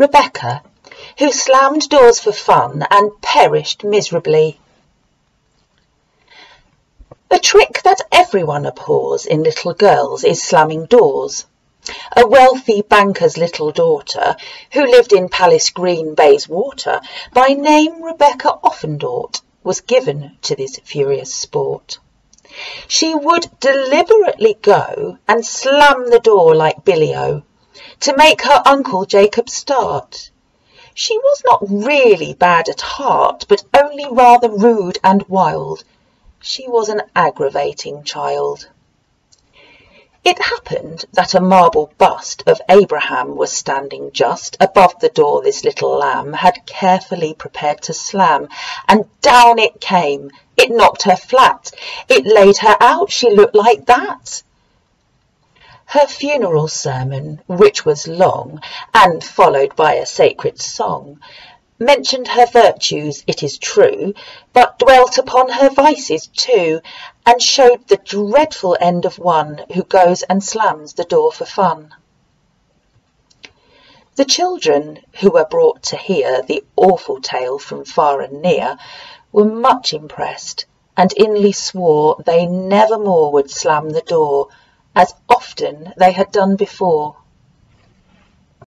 Rebecca, who slammed doors for fun and perished miserably. A trick that everyone abhors in little girls is slamming doors. A wealthy banker's little daughter, who lived in Palace Green, Bayswater, by name Rebecca Offendort, was given to this furious sport. She would deliberately go and slam the door like Billy-O, to make her uncle Jacob start. She was not really bad at heart, but only rather rude and wild. She was an aggravating child. It happened that a marble bust of Abraham was standing just above the door this little lamb had carefully prepared to slam, and down it came. It knocked her flat. It laid her out. She looked like that. Her funeral sermon, which was long, and followed by a sacred song, mentioned her virtues, it is true, but dwelt upon her vices too, and showed the dreadful end of one who goes and slams the door for fun. The children who were brought to hear the awful tale from far and near were much impressed, and inly swore they never more would slam the door, as often they had done before.